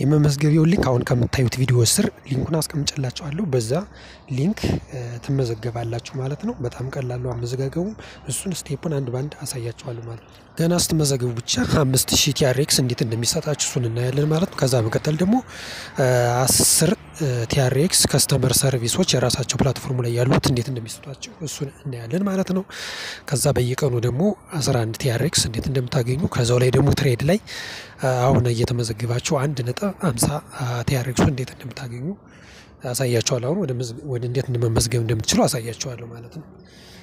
የመመዝገቢያውን link አሁን ከምታዩት ቪዲዮ ስር link ኡን አስቀምጬላችኋለሁ በዛ link ትመዘገባላችሁ ማለት ነው። በጣም ቀላሉ አመዘጋገቡ እሱን step ኡን አንድ ባንድ አሳያችኋለሁ ማለት ነው። ገና ስትመዘገቡ ብቻ አምስት ሺህ TRX እንዴት እንደሚሰጣችሁ እሱን እናያለን ማለት ነው። ከዛ በመቀጠል ደግሞ አስር TRX customer service ኦች የራሳቸው platform ኡ ላይ ያሉት እንዴት እንደሚሰጧቸው እሱን እናያለን ማለት ነው። ከዛ በየቀኑ ደግሞ 11 TRX እንዴት እንደምታገኙ ከዛው ላይ ደግሞ trade ላይ አሁን እየተመዘገባችሁ አንድ ነጥብ አምሳ TRX ኡ እንዴት እንደምታገኙ አሳያችኋለሁ። አሁን ወደ እንዴት መመዝገብ እንደምትችሉ አሳያችኋለሁ ማለት ነው።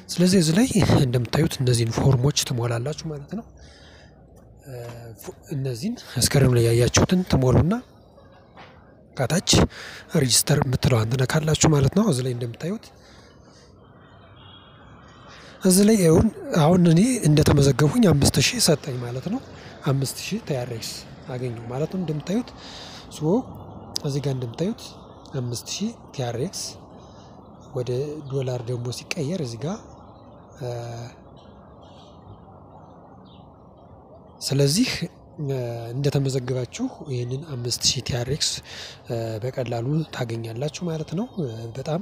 ስለዚህ እዚህ ላይ እንደምታዩት እነዚህን form ኦች ትሞላላችሁ ማለት ነው። እነዚህን screen ኡ ላይ ያያችሁትን ትሞሉና ከታች register የምትለዋን ትነካላችሁ ማለት ነው። እዚህ ላይ እንደምታዩት እዚህ ላይ ይሁን አሁን እኔ እንደተመዘገብኩኝ አምስት ሺህ ሰጠኝ ማለት ነው። አምስት ሺህ TRX አገኘሁ ማለት ነው። እንደምታዩት so እዚህ ጋር እንደምታዩት አምስት ሺህ TRX ወደ ዶላር ደግሞ ሲቀየር እዚህ ጋር ስለዚህ እንደተመዘገባችሁ ይህንን አምስት ሺህ TRX በቀላሉ ታገኛላችሁ ማለት ነው። በጣም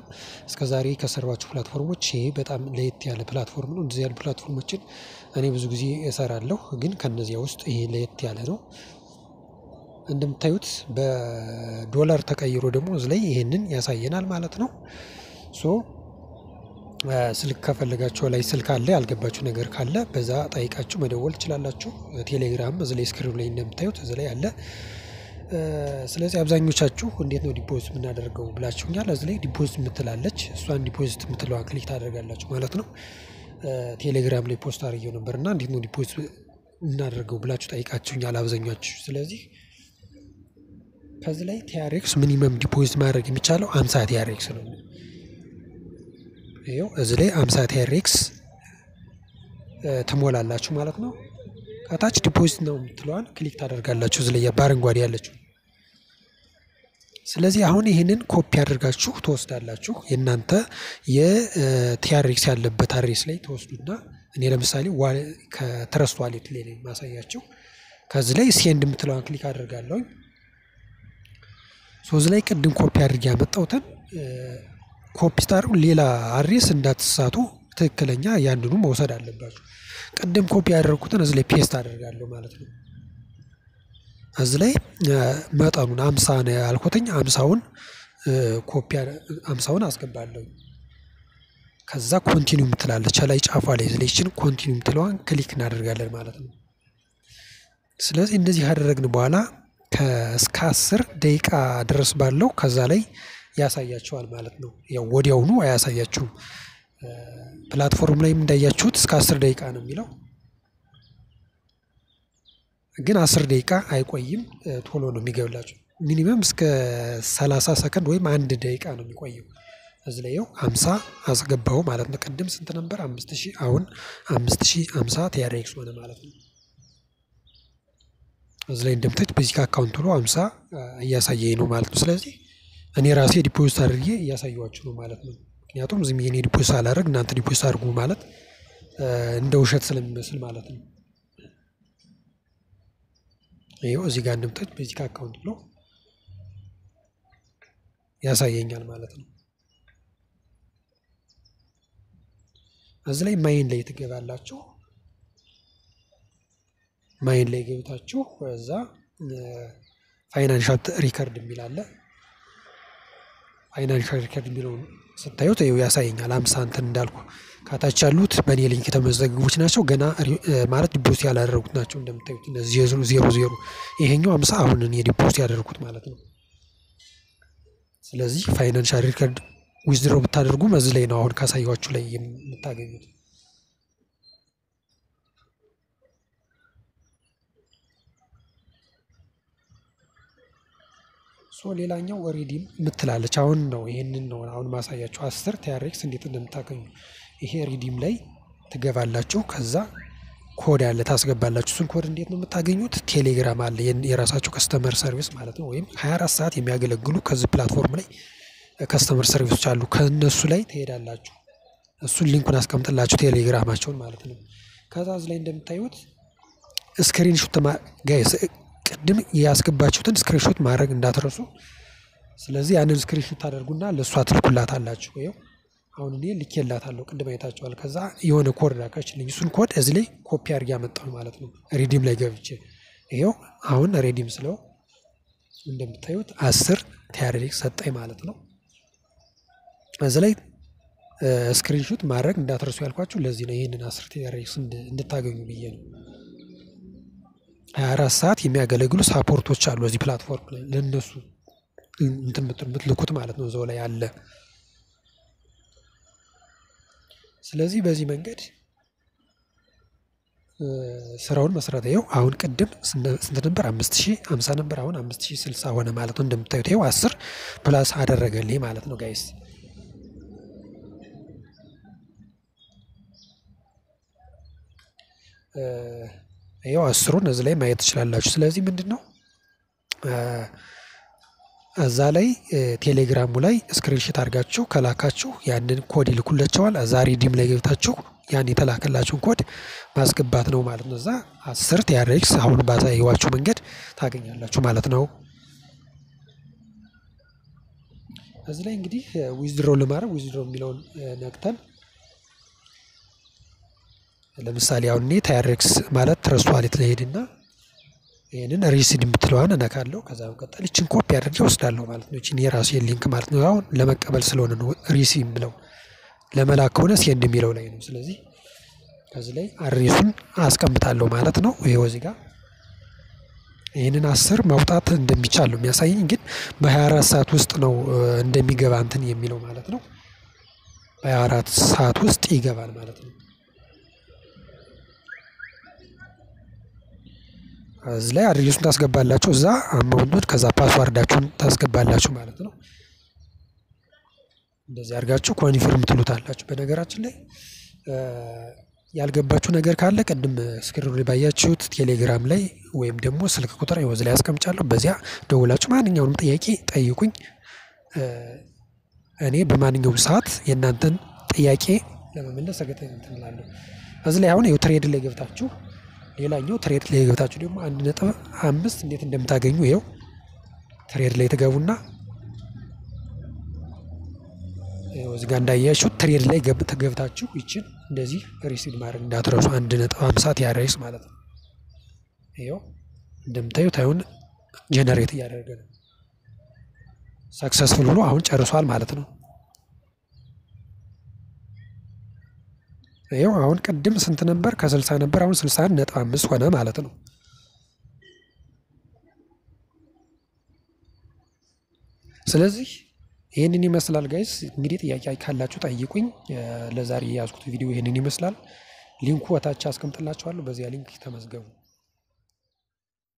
እስከዛሬ ከሰሯችሁ platform ኦች ይሄ በጣም ለየት ያለ platform ነው። እንደዚህ ያሉ platform ኦችን እኔ ብዙ ጊዜ እሰራለሁ ግን ከእነዚያ ውስጥ ይሄ ለየት ያለ ነው። እንደምታዩት በዶላር ተቀይሮ ደግሞ እዚህ ላይ ይሄንን ያሳየናል ማለት ነው። so ስልክ ከፈለጋችሁ ላይ ስልክ አለ ያልገባችሁ ነገር ካለ በዛ ጠይቃችሁ መደወል ትችላላችሁ። ቴሌግራም እዚህ ላይ screen ኡ ላይ እንደምታዩት እዚህ ላይ አለ። ስለዚህ አብዛኞቻችሁ እንዴት ነው deposit የምናደርገው ብላችሁኛል። እዚህ ላይ deposit የምትል አለች እሷን deposit የምትለዋን click ታደርጋላችሁ ማለት ነው። ቴሌግራም ላይ post አድርጌው ነበር እና እንዴት ነው deposit የምናደርገው ብላችሁ ጠይቃችሁኛል አብዛኛችሁ። ስለዚህ ከዚህ ላይ TRX minimum deposit ማድረግ የሚቻለው አምሳ TRX ነው። ይኸው እዚህ ላይ አምሳ TRX ትሞላላችሁ ማለት ነው። ከታች deposit ነው የምትለዋን click ታደርጋላችሁ እዚህ ላይ በአረንጓዴ ያለችው። ስለዚህ አሁን ይህንን ኮፒ አድርጋችሁ ትወስዳላችሁ የእናንተ የ TRX ያለበት address ላይ ትወስዱና እኔ ለምሳሌ ከ Trust Wallet ላይ ነው የማሳያችሁ። ከዚህ ላይ send የምትለዋን click አደርጋለሁኝ። so እዚህ ላይ ቅድም ኮፒ አድርጌ ያመጣሁትን ኮፒ ስታደርጉ ሌላ address እንዳትሳቱ ትክክለኛ ያንኑ መውሰድ አለባችሁ። ቅድም ኮፒ ያደረኩትን እዚህ ላይ paste አደርጋለሁ ማለት ነው። እዚህ ላይ መጠኑን አምሳ ነው ያልኩትኝ አምሳውን ኮፒ አምሳውን አስገባለሁ። ከዛ continue የምትላለች ላይ ጫፏ ላይ እዚህ ላይ ይችን continue የምትለዋን click እናደርጋለን ማለት ነው። ስለዚህ እንደዚህ ካደረግን በኋላ እስከ አስር ደቂቃ ድረስ ባለው ከዛ ላይ ያሳያችኋል ማለት ነው። ያው ወዲያውኑ አያሳያችሁም። platform ላይም እንዳያችሁት እስከ አስር ደቂቃ ነው የሚለው ግን አስር ደቂቃ አይቆይም ቶሎ ነው የሚገባላችሁ minimum እስከ ሰላሳ ሰከንድ ወይም አንድ ደቂቃ ነው የሚቆየው። እዚህ ላይ ያው ሃምሳ አስገባው ማለት ነው ቅድም ስንት ነበር አምስት ሺህ አሁን አምስት ሺህ ሃምሳ TRX ሆነ ማለት ነው። እዚህ ላይ እንደምታዩት በዚህ account ብሎ ሃምሳ እያሳየኝ ነው ማለት ነው። ስለዚህ እኔ ራሴ deposit አድርጌ እያሳየኋችሁ ነው ማለት ነው። ምክንያቱም ዝም ብዬ እኔ deposit ሳላደርግ እናንተ deposit አድርጉ ማለት እንደ ውሸት ስለሚመስል ማለት ነው። ይኸው እዚህ ጋር እንደምታዩት በዚህ account ብሎ ያሳየኛል ማለት ነው። እዚህ ላይ mine ላይ ትገባላችሁ። mine ላይ ገብታችሁ እዛ financial record የሚል አለ። financial record የሚለውን ስታዩት ይኸው ያሳየኛል። አምሳ እንትን እንዳልኩ ከታች ያሉት በእኔ link የተመዘገቡት ናቸው። ገና ማለት deposit ያላደረጉት ናቸው። እንደምታዩት እነዚህ ዜሮ ዜሮ ይሄኛው አምሳ አሁን እኔ deposit ያደረኩት ማለት ነው። ስለዚህ financial record withdraw ብታደርጉ እዚህ ላይ ነው አሁን ካሳያችሁ ላይ የምታገኙት። so ሌላኛው redeem ምትላለች አሁን ነው ይሄንን ነው አሁን ማሳያችሁ አስር TRX እንዴት እንደምታገኙ ይሄ redeem ላይ ትገባላችሁ። ከዛ ኮድ ያለ ታስገባላችሁ። እሱን ኮድ እንዴት ነው የምታገኙት? ቴሌግራም አለ የራሳቸው customer service ማለት ነው። ወይም 24 ሰዓት የሚያገለግሉ ከዚህ platform ላይ customer service ኦች አሉ። ከእነሱ ላይ ትሄዳላችሁ። እሱን link ኡን አስቀምጥላችሁ ቴሌግራማቸውን ማለት ነው። ከዛ እዚህ ላይ እንደምታዩት screenshot guys ቅድም ያስገባችሁትን screenshot ማድረግ እንዳትረሱ። ስለዚህ ያንን screenshot ታደርጉና ለእሷ ትልኩላታላችሁ። ይኸው አሁን እኔ ልኬላታለሁ ቅድም አይታችኋል። ከዛ የሆነ ኮድ ላከችልኝ። እሱን ኮድ እዚህ ላይ ኮፒ አድርጌ ያመጣሁ ማለት ነው። redeem ላይ ገብቼ ይኸው አሁን redeem ስለው እንደምታዩት አስር TRX ሰጠኝ ማለት ነው። እዚህ ላይ screenshot ማድረግ እንዳትረሱ ያልኳችሁ ለዚህ ነው። ይህንን አስር TRX እንድታገኙ ብዬ ነው። ሀያ አራት ሰዓት የሚያገለግሉ support ኦች አሉ እዚህ platform ላይ ለእነሱ የምትልኩት ማለት ነው። እዛው ላይ አለ። ስለዚህ በዚህ መንገድ ስራውን መስራት ይኸው አሁን ቅድም ስንት ነበር? አምስት ሺህ ሃምሳ ነበር። አሁን አምስት ሺህ ስልሳ ሆነ ማለት ነው። እንደምታዩት ይኸው አስር plus አደረገልኝ ማለት ነው guys። ይኸው አስሩን እዚህ ላይ ማየት ትችላላችሁ። ስለዚህ ምንድን ነው እዛ ላይ ቴሌግራሙ ላይ screenshot አድርጋችሁ ከላካችሁ ያንን ኮድ ይልኩላቸዋል። እዛ redeem ላይ ገብታችሁ ያን የተላከላችሁን ኮድ ማስገባት ነው ማለት ነው። እዛ አስር TRX አሁን ባሳየኋችሁ መንገድ ታገኛላችሁ ማለት ነው። እዚህ ላይ እንግዲህ withdraw ለማድረግ withdraw የሚለውን ነክተን ለምሳሌ አሁን እኔ TRX ማለት Trust Wallet ላይ ሄድና ይህንን receive የምትለዋን እነካለሁ። ከዛ በመቀጠል ይችን ኮፒ አድርጌ ወስዳለሁ ማለት ነው። ይችን የራሴ link ማለት ነው። አሁን ለመቀበል ስለሆነ ነው receive የምለው ለመላክ ከሆነ send የሚለው ላይ ነው። ስለዚህ ከዚህ ላይ address ኡን አስቀምጣለሁ ማለት ነው። ይኸው እዚህ ጋር ይህንን አስር ማውጣት እንደሚቻል ነው የሚያሳየኝ፣ ግን በ24 ሰዓት ውስጥ ነው እንደሚገባ እንትን የሚለው ማለት ነው። በ24 ሰዓት ውስጥ ይገባል ማለት ነው። እዚህ ላይ address ኡን ታስገባላችሁ፣ እዛ amount ኡን፣ ከዛ password ኣችሁን ታስገባላችሁ ማለት ነው። እንደዚህ አድርጋችሁ confirm ትሉታላችሁ። በነገራችን ላይ ያልገባችሁ ነገር ካለ ቅድም screen ኡ ላይ ባያችሁት ቴሌግራም ላይ ወይም ደግሞ ስልክ ቁጥር ወዝ ላይ አስቀምጫለሁ። በዚያ ደውላችሁ ማንኛውንም ጥያቄ ጠይቁኝ። እኔ በማንኛውም ሰዓት የእናንተን ጥያቄ ለመመለስ እንትን እላለሁ። እዚህ ላይ አሁን ይኸው trade ላይ ገብታችሁ ሌላኛው trade ላይ ገብታችሁ ደግሞ አንድ ነጥብ አምስት እንዴት እንደምታገኙ ይኸው trade ላይ ትገቡና እዚህ ጋር እንዳያችሁ trade ላይ ገብታችሁ ይችን እንደዚህ receive ማድረግ እንዳትረሱ። አንድ ነጥብ ሃምሳ TRX ማለት ነው። ይኸው እንደምታዩት አሁን generate እያደረገ ነው። successful ብሎ አሁን ጨርሷል ማለት ነው። ይኸው አሁን ቅድም ስንት ነበር? ከስልሳ ነበር። አሁን ስልሳ አንድ ነጥብ አምስት ሆነ ማለት ነው። ስለዚህ ይህንን ይመስላል guys። እንግዲህ ጥያቄ ካላችሁ ጠይቁኝ። ለዛሬ የያዝኩት ቪዲዮ ይህንን ይመስላል። ሊንኩ ወታች አስቀምጥላችኋለሁ። በዚያ ሊንክ ተመዝገቡ።